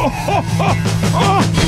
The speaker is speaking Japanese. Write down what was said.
oh, oh, oh, oh.